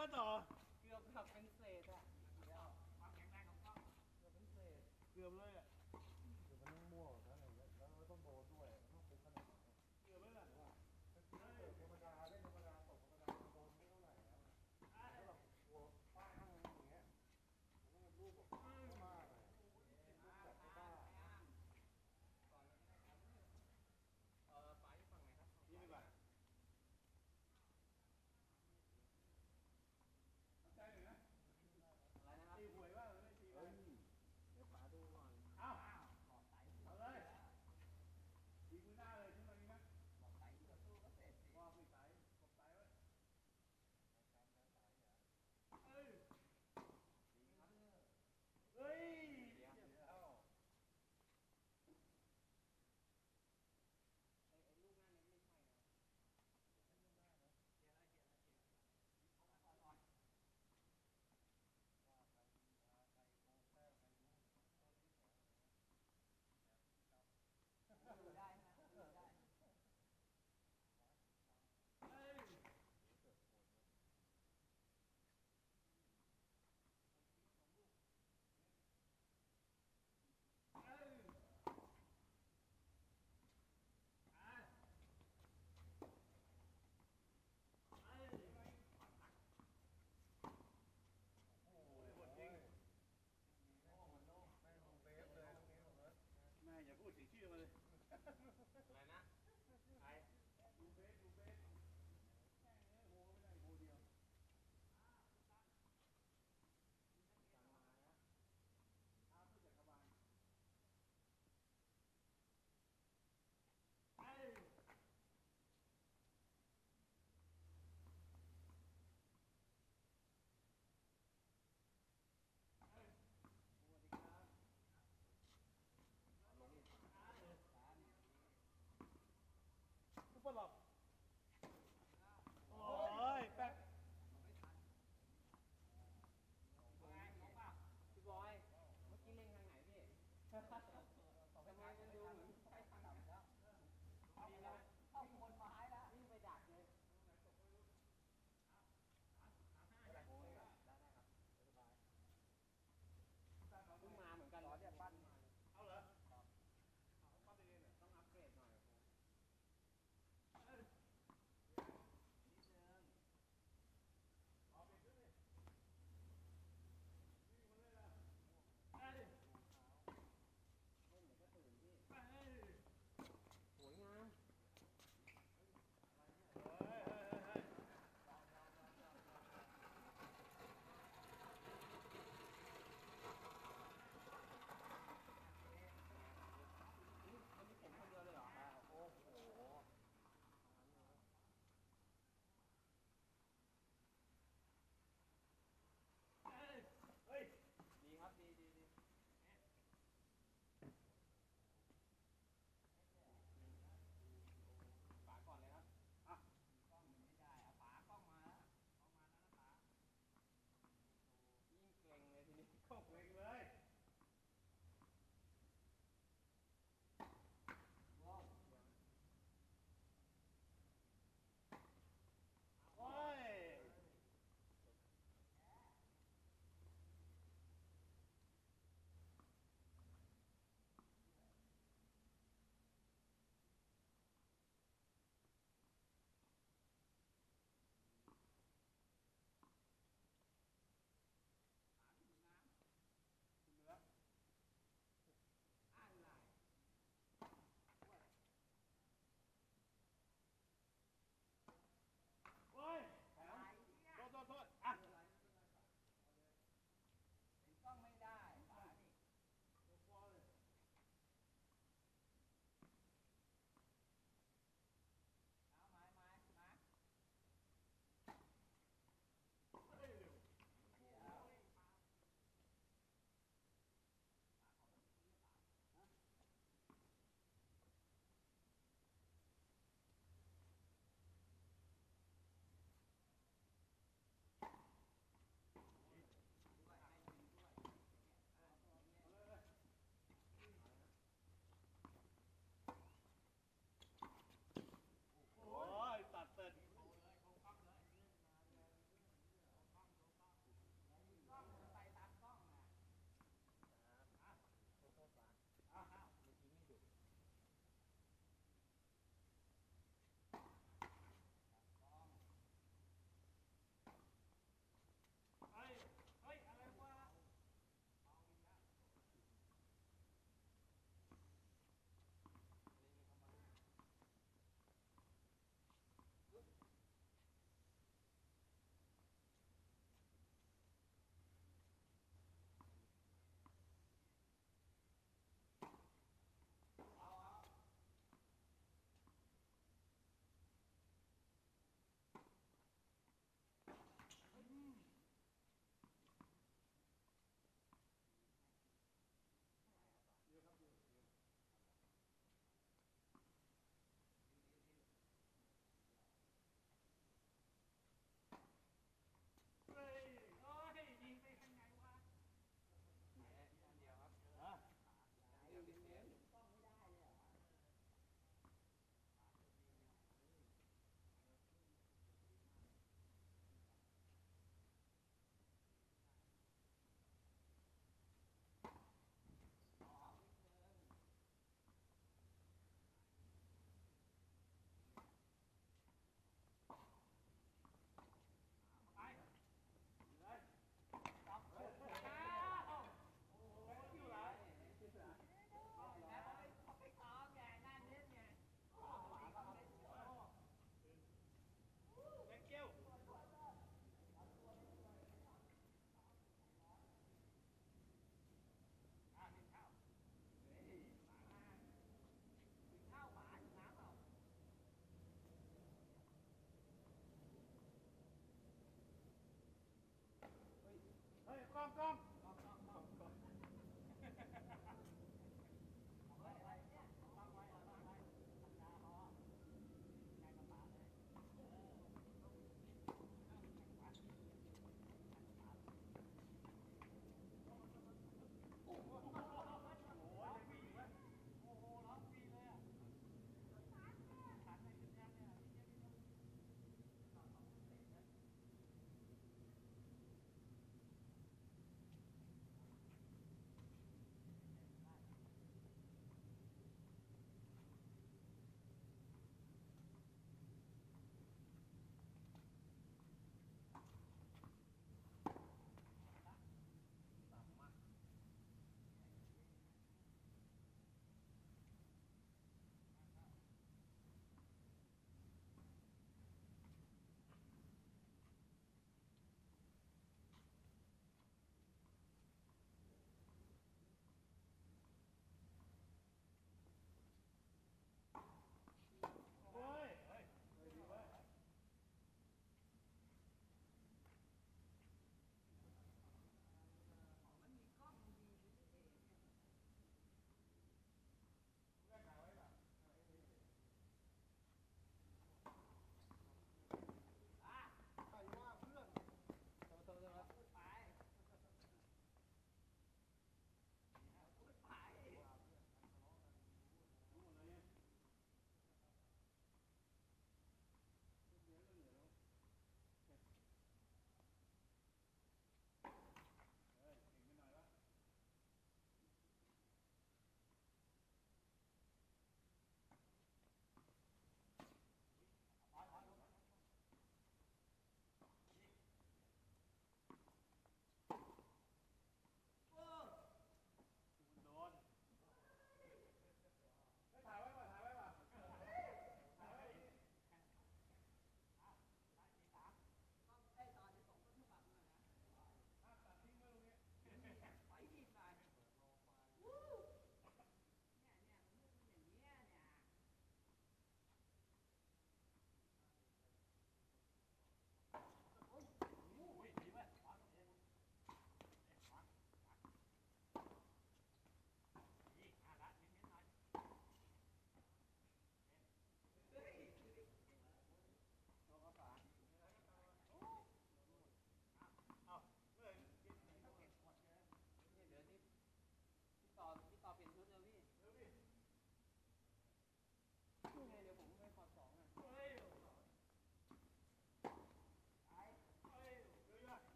วะต่อ เกือบหักเป็นเศษอะเกลือเป็นเศษ เกือบเลยอะ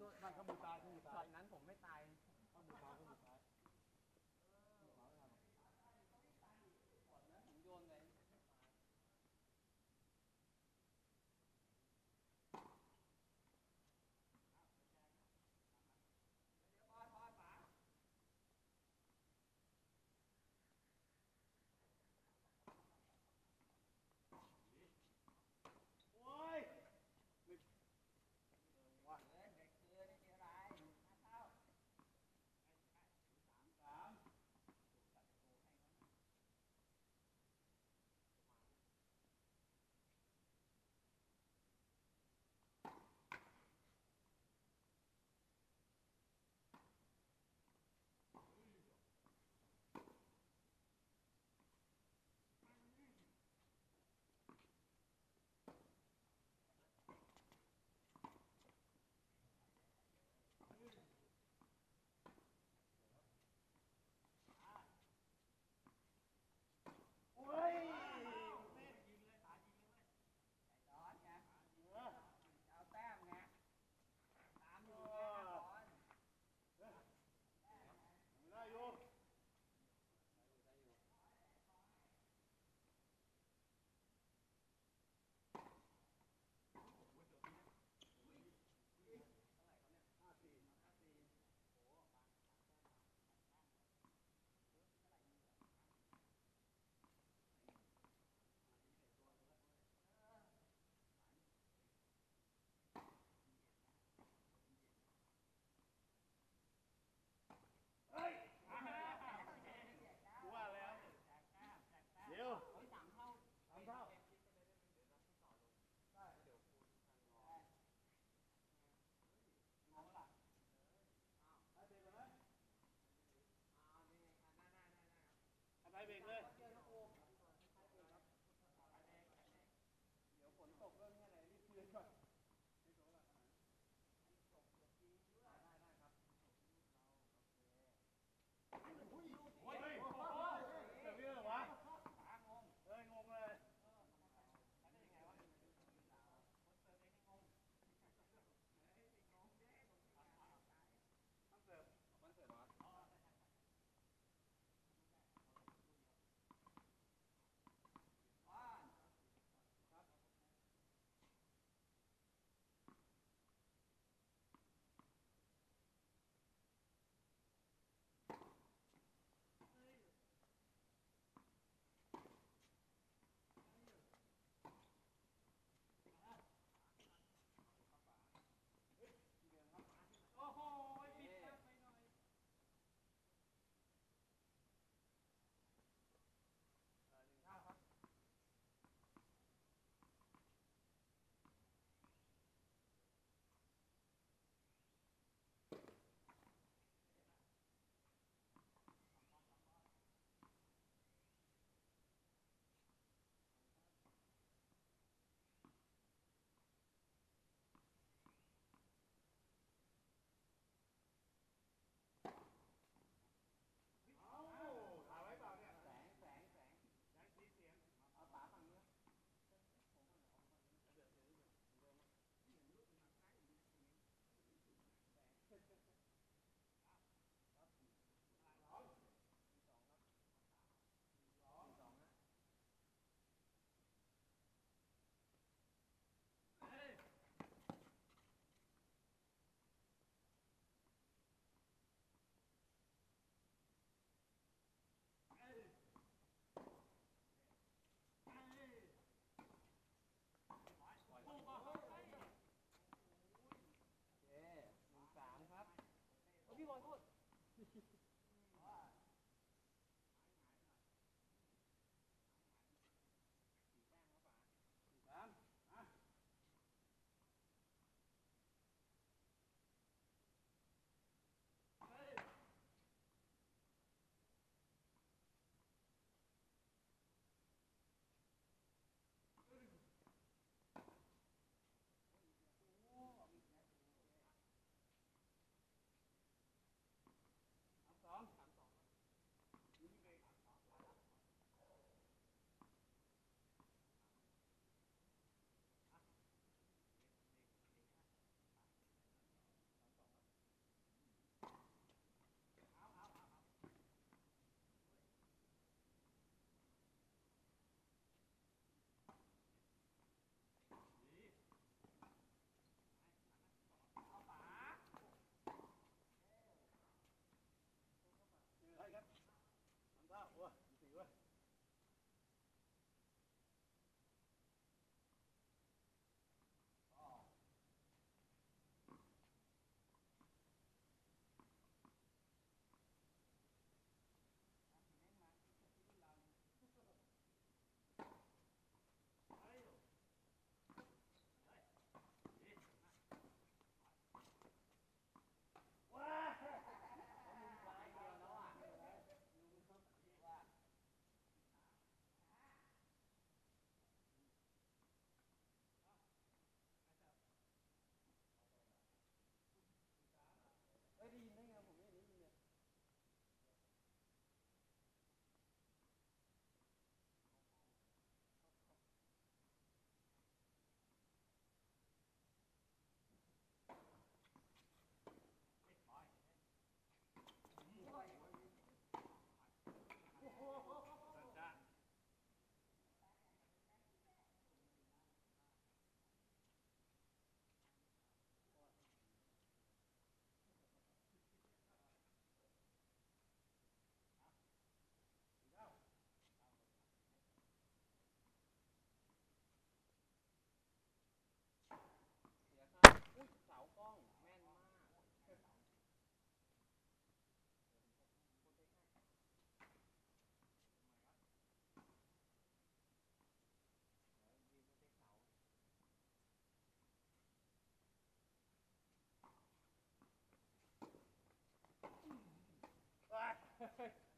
ช่วยนงขมืตายขมืตา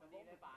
วันนี้เลยป๋า